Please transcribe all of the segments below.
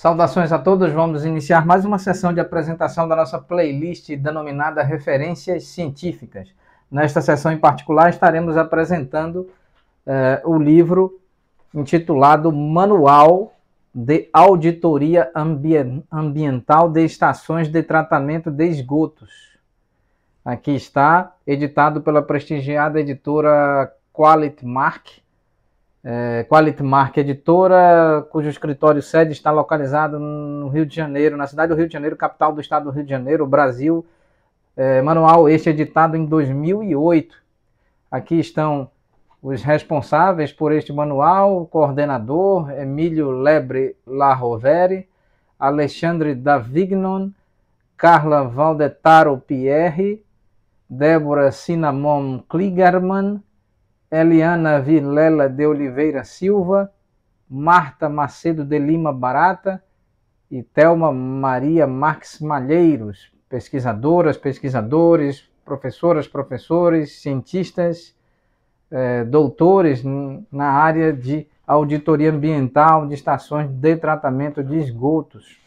Saudações a todos, vamos iniciar mais uma sessão de apresentação da nossa playlist denominada Referências Científicas. Nesta sessão em particular estaremos apresentando eh, o livro intitulado Manual de Auditoria Ambiental de Estações de Tratamento de Esgotos. Aqui está, editado pela prestigiada editora Quality Mark, é, Quality Mark Editora, cujo escritório sede está localizado no Rio de Janeiro, na cidade do Rio de Janeiro, capital do estado do Rio de Janeiro, Brasil. É, manual este editado em 2008. Aqui estão os responsáveis por este manual, o coordenador Emílio Lebre Larrovere, Alexandre Davignon, Carla Valdetaro Pierre, Débora Cinnamon Kligerman, Eliana Vilela de Oliveira Silva, Marta Macedo de Lima Barata e Thelma Maria Marques Malheiros, pesquisadoras, pesquisadores, professoras, professores, cientistas, eh, doutores na área de auditoria ambiental de estações de tratamento de esgotos.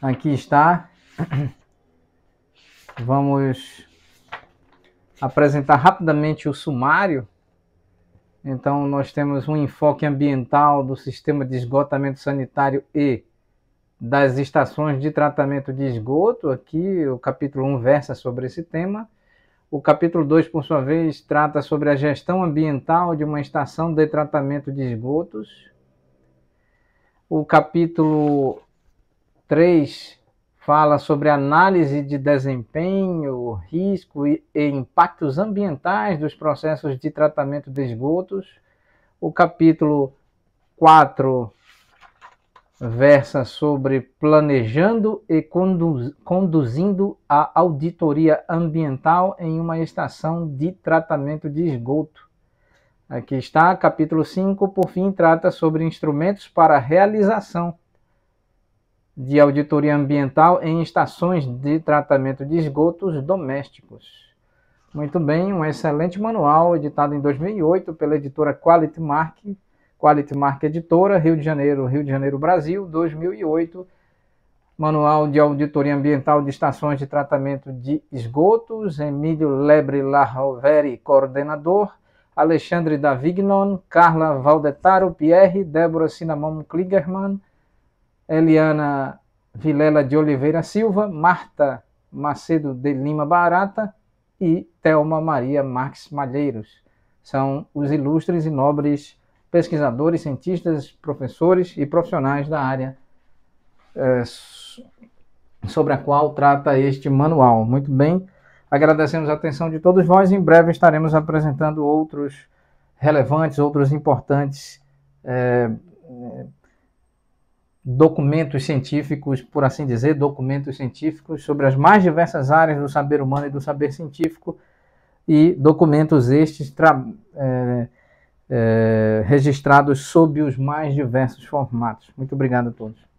Aqui está. Vamos apresentar rapidamente o sumário. Então, nós temos um enfoque ambiental do sistema de esgotamento sanitário e das estações de tratamento de esgoto. Aqui, o capítulo 1 versa sobre esse tema. O capítulo 2, por sua vez, trata sobre a gestão ambiental de uma estação de tratamento de esgotos. O capítulo 3 fala sobre análise de desempenho, risco e, impactos ambientais dos processos de tratamento de esgotos. O capítulo 4 versa sobre planejando e conduz, conduzindo a auditoria ambiental em uma estação de tratamento de esgoto. Aqui está, capítulo 5, por fim, trata sobre instrumentos para realização de auditoria ambiental em estações de tratamento de esgotos domésticos. Muito bem, um excelente manual editado em 2008 pela editora Quality Mark, Quality Mark Editora, Rio de Janeiro, Rio de Janeiro, Brasil, 2008. Manual de Auditoria Ambiental de Estações de Tratamento de Esgotos, Emílio Lebre Larroveri, coordenador, Alexandre Davignon, Carla Valdetaro Pierre, Débora Cinnamon Kligerman, Eliana Vilela de Oliveira Silva, Marta Macedo de Lima Barata e Thelma Maria Marques Malheiros. São os ilustres e nobres pesquisadores, cientistas, professores e profissionais da área é, sobre a qual trata este manual. Muito bem, agradecemos a atenção de todos vós. Em breve estaremos apresentando outros relevantes, outros importantes. É, documentos científicos, por assim dizer, documentos científicos sobre as mais diversas áreas do saber humano e do saber científico, e documentos estes é, é, registrados sob os mais diversos formatos. Muito obrigado a todos.